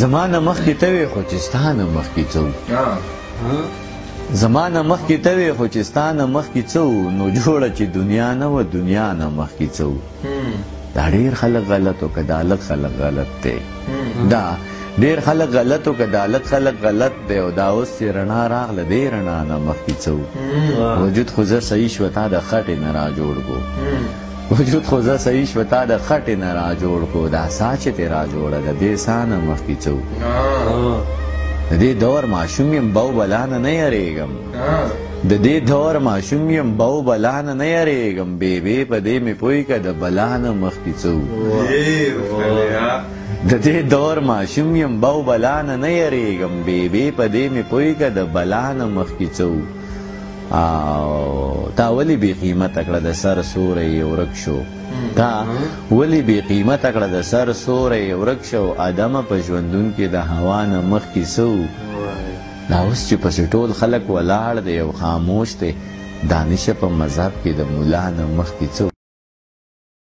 زما نه مخکې ته وې خو چې ستا نه مخکې څه وو زما نه مخکې ته وې خو چې ستا نه مخکې څه وو نو جوړه چې دنیا نه وه دنیا نه مخکې څه وو دا ډېر خلک غلط او که دا لږ خلک غلط دی دا ډېر خلک غلط او که دا لږ خلک غلط دی او دا اوس چې رڼا راغله دې رڼا نه مخکې څه وو وجود خو زه صحیح شو تا د خټې نه را جوړ کړو وجود خو زه صحیح شو تا د خټې نه را جوړ کو دا سا چې تې را جوړه ده دې سا نه مخکې څه وکړو د دې دور ماشوم یم بو بلا نه نه یریږم د دې دور ماشوم یم بو بلا نه نه یریږم بیبې په دې مې پوی که د بلا نه مخکې څه د دې دور ماشوم یم بو بلا نه نه یریږم بیبې په دې مې پوی که د بلا نه مخکې څه او تا ولی بی قیمت کړه د سر سوره یې ورک شو تا ولی بی قیمت کړه د سر سوره یې ورک شو ادم په ژوندون کې د هوا نه مخ کې سو دا اوس چې پس ټول خلک ولاړ دی او خاموش دی دانش په مذهب کې د مولا نه مخ کې څو